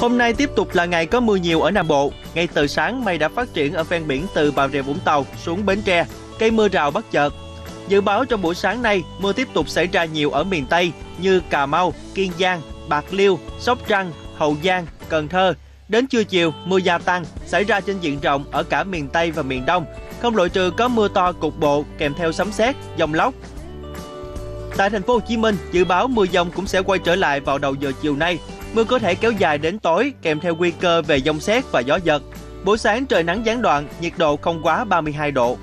Hôm nay tiếp tục là ngày có mưa nhiều ở Nam Bộ. Ngay từ sáng mây đã phát triển ở ven biển từ Bà Rịa Vũng Tàu xuống Bến Tre, cây mưa rào bất chợt. Dự báo trong buổi sáng nay, mưa tiếp tục xảy ra nhiều ở miền Tây như Cà Mau, Kiên Giang, Bạc Liêu, Sóc Trăng, Hậu Giang, Cần Thơ. Đến trưa chiều, mưa gia tăng xảy ra trên diện rộng ở cả miền Tây và miền Đông, không loại trừ có mưa to cục bộ kèm theo sấm sét, dòng lốc. Tại thành phố Hồ Chí Minh, dự báo mưa dông cũng sẽ quay trở lại vào đầu giờ chiều nay. Mưa có thể kéo dài đến tối kèm theo nguy cơ về dông xét và gió giật. Buổi sáng trời nắng gián đoạn, nhiệt độ không quá 32 độ.